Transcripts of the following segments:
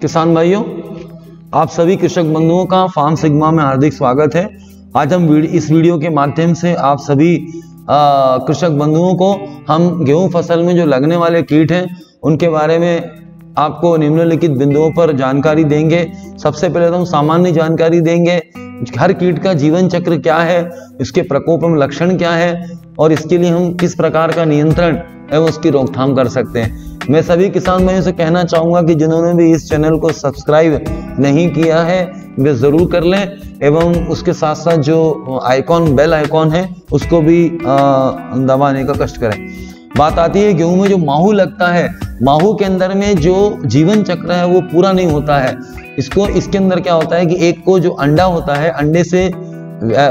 किसान भाइयों, आप सभी कृषक बंधुओं का फार्म सिग्मा में हार्दिक स्वागत है। आज हम इस वीडियो के माध्यम से आप सभी कृषक बंधुओं को हम गेहूँ फ़सल में जो लगने वाले कीट हैं, उनके बारे में आपको निम्नलिखित बिंदुओं पर जानकारी देंगे। सबसे पहले तो हम सामान्य जानकारी देंगे, हर कीट का जीवन चक्र क्या है, इसके प्रकोप में लक्षण क्या है, और इसके लिए हम किस प्रकार का नियंत्रण एवं उसकी रोकथाम कर सकते हैं। मैं सभी किसान भाइयों से कहना चाहूँगा कि जिन्होंने भी इस चैनल को सब्सक्राइब नहीं किया है, वे ज़रूर कर लें एवं उसके साथ साथ जो आइकॉन, बेल आइकॉन है, उसको भी दबाने का कष्ट करें। बात आती है गेहूँ में जो माहू लगता है, माहू के अंदर में जो जीवन चक्र है वो पूरा नहीं होता है। इसको, इसके अंदर क्या होता है कि एक को जो अंडा होता है, अंडे से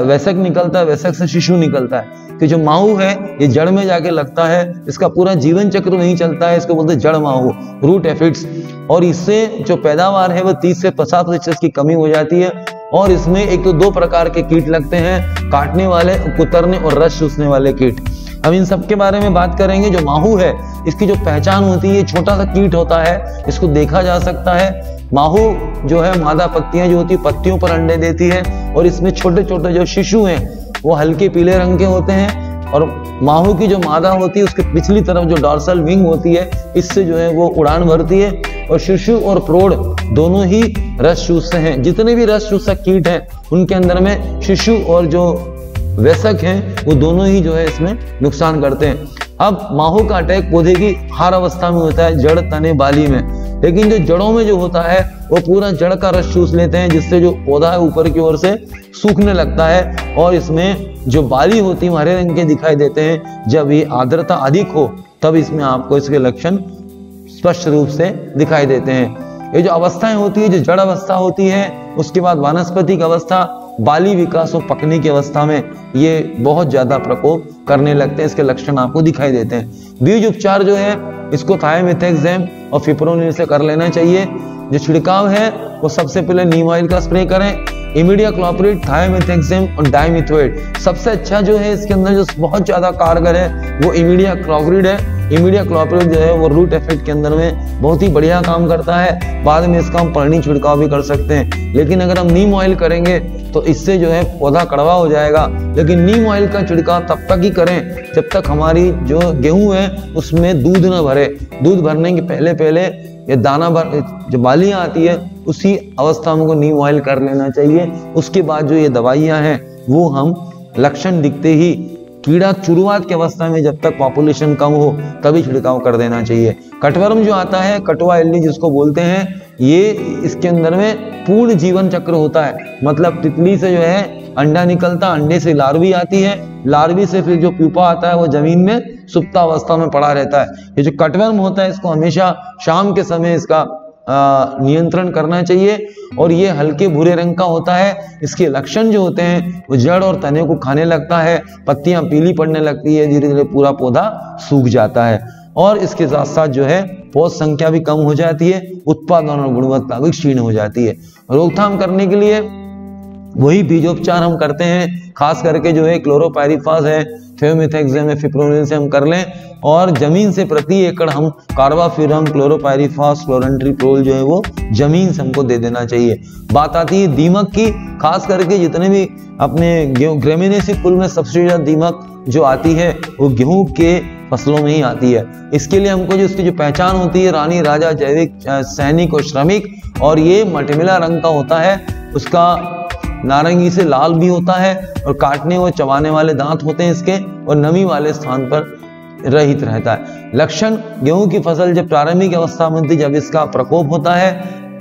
वैसक निकलता है, वैसक से शिशु निकलता है। कि जो माहू है, ये जड़ में जाके लगता है, इसका पूरा जीवन चक्र नहीं चलता है, इसको बोलते जड़ माहू रूट एफिड्स और इससे जो पैदावार है, वो 30 से 50 प्रतिशत की कमी हो जाती है। और इसमें एक तो दो प्रकार के कीट लगते हैं, काटने वाले, कुतरने और रस चूसने वाले कीट। हम इन सब के बारे में बात करेंगे, जो माहू है, इसकी जो पहचान होती है छोटा सा कीट होता है, इसको देखा जा सकता है। माहू जो है, मादा पत्तियाँ जो होती है, पत्तियों पर अंडे देती है और इसमें छोटे छोटे जो शिशु हैं, वो हल्के पीले रंग के होते हैं और माहू की जो मादा होती है, उसके पिछली तरफ़ जो डॉर्सल विंग होती है, इससे जो है वो उड़ान भरती है और शिशु और प्रोड़ दोनों ही रस चूसते हैं। जितने भी रस चूसक कीट हैं, उनके अंदर में शिशु और जो वैसक हैं, वो दोनों ही जो है इसमें नुकसान करते हैं। अब माहू का अटैक पौधे की हर अवस्था में होता है, जड़ तने बाली में। लेकिन जो जड़ों में जो होता है, वो पूरा जड़ का रस चूस लेते हैं, जिससे जो पौधा है ऊपर की ओर से सूखने लगता है और इसमें जो बाली होती है हरे रंग के दिखाई देते हैं। जब ये आर्द्रता अधिक हो, तब इसमें आपको इसके लक्षण स्पष्ट रूप से दिखाई देते हैं। ये जो अवस्थाएँ होती है, जो जड़ अवस्था होती है, उसके बाद वानस्पतिक अवस्था बाली विकास और पकने की अवस्था में ये बहुत ज़्यादा प्रकोप करने लगते हैं, इसके लक्षण आपको दिखाई देते हैं। बीज उपचार जो है, इसको थायमिथेक्सम और फिप्रोनिल से कर लेना चाहिए। जो छिड़काव है, वो सबसे पहले नीम ऑयल का स्प्रे करें। इमीडिया क्लोपरेट थायमिथेक्सम और डाइमिथोएट सबसे अच्छा जो है, इसके अंदर जो बहुत ज़्यादा कारगर है, वो इमीडिया क्लोपरिड है। इमीडिया क्लोपरेट जो है, वो रूट इफ़ेक्ट के अंदर में बहुत ही बढ़िया काम करता है। बाद में इसका हम पर्णी छिड़काव भी कर सकते हैं। लेकिन अगर हम नीम ऑयल करेंगे तो इससे जो है, पौधा कड़वा हो जाएगा। लेकिन नीम ऑयल का छिड़काव तब तक ही करें, जब तक हमारी जो गेहूँ है, उसमें दूध न भरे। दूध भरने के पहले पहले ये दाना भर, जो बालियाँ आती है, उसी अवस्था में को नीम ऑयल कर लेना चाहिए। उसके बाद जो ये दवाइयाँ हैं, वो हम लक्षण दिखते ही कीड़ा शुरुआत की अवस्था में जब तक पॉपुलेशन कम हो, तभी छिड़काव कर देना चाहिए। कटवर्म जो आता है कटवा एल्ली जिसको बोलते हैं, ये इसके अंदर में पूर्ण जीवन चक्र होता है। मतलब तितली से जो है, अंडा निकलता, अंडे से लार्वी आती है। लार्वी से फिर जो प्यूपा आता है, वो ज़मीन में सुप्ता अवस्था में पड़ा रहता है। ये जो कटवर्म होता है, इसको हमेशा शाम के समय इसका नियंत्रण करना चाहिए और ये हल्के भूरे रंग का होता है। इसके लक्षण जो होते हैं, वो जड़ और तने को खाने लगता है, पत्तियाँ पीली पड़ने लगती है, धीरे धीरे पूरा पौधा सूख जाता है। और इसके साथ साथ जो है, पौध संख्या भी कम हो जाती है, उत्पादन और गुणवत्ता भी क्षीण हो जाती है। रोकथाम करने के लिए वही बीजोपचार हम करते हैं, खास करके जो है क्लोरोपायरिफास है फेमिथेक्सम फिप्रोनिल से हम कर लें और ज़मीन से प्रति एकड़ हम कार्बाफ्यूरम क्लोरोपायरिफास क्लोरेंट्रीप्रोल जो है वो ज़मीन से हमको दे देना चाहिए। बात आती है दीमक की, खास करके जितने भी अपने गेहूँ ग्रेमिनेसी फुल में सबसे ज़्यादा दीमक, जो आती है, वो गेहूँ के फ़सलों में ही आती है। इसके लिए हमको जो इसकी जो पहचान होती है, रानी, राजा, जैविक सैनिक और श्रमिक, और ये मटमिला रंग का होता है, उसका नारंगी से लाल भी होता है और काटने व चबाने वाले दांत होते हैं इसके और नमी वाले स्थान पर रहित रहता है। लक्षण गेहूँ की फ़सल जब प्रारंभिक अवस्था में होती जब इसका प्रकोप होता है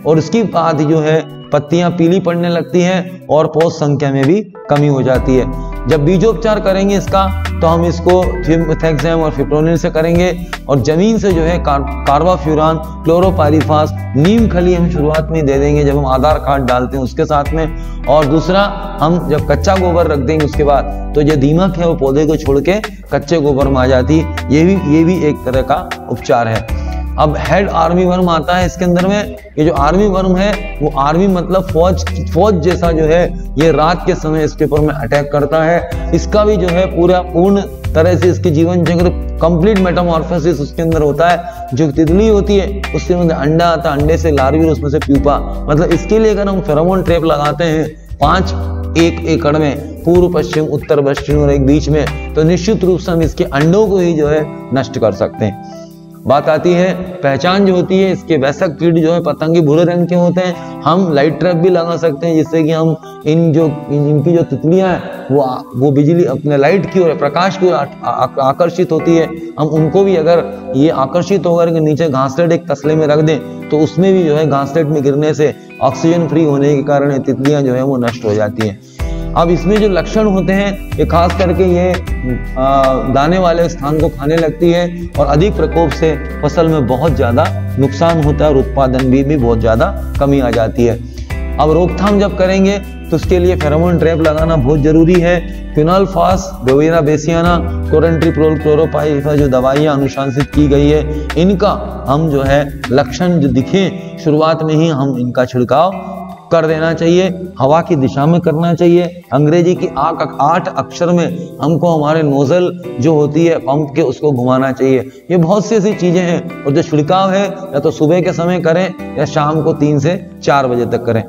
और उसकी बाद जो है पत्तियाँ पीली पड़ने लगती हैं और पौध संख्या में भी कमी हो जाती है। जब बीजोपचार करेंगे इसका तो हम इसको थिमथेक्सम और फिप्रोनिल से करेंगे और ज़मीन से जो है कार, कार्बाफ्यूरान क्लोरोपारिफास नीम खली हम शुरुआत में दे देंगे जब हम आधार कार्ड डालते हैं उसके साथ में। और दूसरा हम जब कच्चा गोबर रख देंगे उसके बाद तो जो दीमक है वो पौधे को छोड़ के कच्चे गोबर में आ जाती ये भी ये भी एक तरह का उपचार है। अब हेड आर्मी वर्म आता है इसके अंदर में, ये जो आर्मी वर्म है, वो आर्मी मतलब फौज फौज जैसा जो है, ये रात के समय इसके ऊपर में अटैक करता है। इसका भी जो है पूरा पूर्ण तरह से इसके जीवन चक्र कंप्लीट मेटामॉर्फोसिस उसके अंदर होता है। जो तितली होती है उसके अंदर अंडा आता है, अंडे से लार्वी उसमें से प्यूपा मतलब इसके लिए अगर हम फेरोमोन ट्रेप लगाते हैं, पाँच एक एकड़ में, पूर्व, पश्चिम, उत्तर पश्चिम और एक बीच में तो निश्चित रूप से हम इसके अंडों को ही जो है नष्ट कर सकते हैं। बात आती है, पहचान जो होती है, इसके वैसक कीट जो है, पतंगी भूरे रंग के होते हैं। हम लाइट ट्रैप भी लगा सकते हैं, जिससे कि हम इन जो इनकी जो तितलियाँ हैं, वो वो बिजली अपने लाइट की ओर, प्रकाश की ओर आकर्षित होती है। हम उनको भी अगर ये आकर्षित होकर के नीचे घासलेट एक तसले में रख दें तो उसमें भी जो है, घासलेट में गिरने से ऑक्सीजन फ्री होने के कारण तितलियाँ जो है, वो नष्ट हो जाती हैं। अब इसमें जो लक्षण होते हैं ये खास करके ये दाने वाले स्थान को खाने लगती है और अधिक प्रकोप से फ़सल में बहुत ज़्यादा नुकसान होता है और उत्पादन भी, भी बहुत ज़्यादा कमी आ जाती है। अब रोकथाम जब करेंगे तो उसके लिए फेरोमोन ट्रैप लगाना बहुत ज़रूरी है। फिनॉल फास बेविना बेसियाना क्लोरेंट्रीप्रोल क्लोरोपाइफा जो दवाइयाँ अनुशासित की गई है इनका हम जो है लक्षण जो दिखे शुरुआत में ही हम इनका छिड़काव कर देना चाहिए, हवा की दिशा में करना चाहिए। अंग्रेज़ी की आठ आठ अक्षर में हमको हमारे नोजल जो होती है, पंप के उसको घुमाना चाहिए। ये बहुत सी ऐसी चीज़ें हैं, और जो छिड़काव है, या तो सुबह के समय करें, या शाम को तीन से चार बजे तक करें।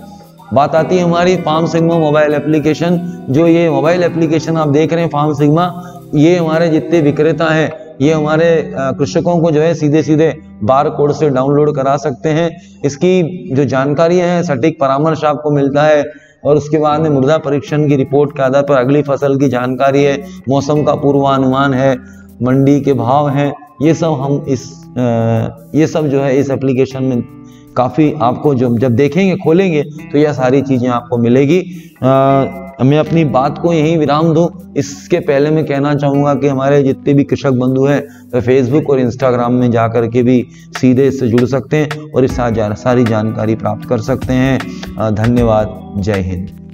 बात आती है हमारी फार्म सिग्मा मोबाइल एप्लीकेशन। जो ये मोबाइल एप्लीकेशन आप देख रहे हैं, फार्म सिग्मा, ये हमारे जितने विक्रेता हैं ये हमारे कृषकों को जो है सीधे सीधे बार कोड से डाउनलोड करा सकते हैं। इसकी जो जानकारी है, सटीक परामर्श आपको मिलता है और उसके बाद में मृदा परीक्षण की रिपोर्ट के आधार पर अगली फ़सल की जानकारी है, मौसम का पूर्वानुमान है, मंडी के भाव हैं, ये सब हम इस ये सब जो है इस एप्लीकेशन में काफ़ी आपको जो जब देखेंगे, खोलेंगे तो यह सारी चीज़ें आपको मिलेगी। मैं अपनी बात को यहीं विराम दूँ। इसके पहले मैं कहना चाहूँगा कि हमारे जितने भी कृषक बंधु हैं वे फेसबुक और इंस्टाग्राम में जा कर के भी सीधे इससे जुड़ सकते हैं और इस सारी जानकारी प्राप्त कर सकते हैं। धन्यवाद। जय हिंद।